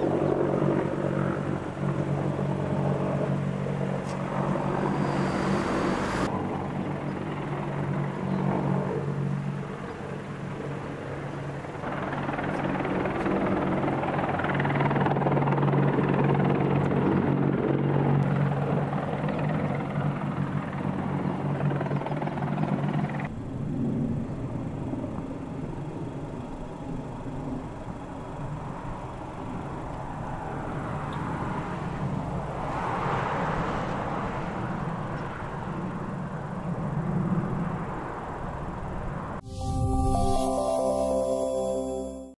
you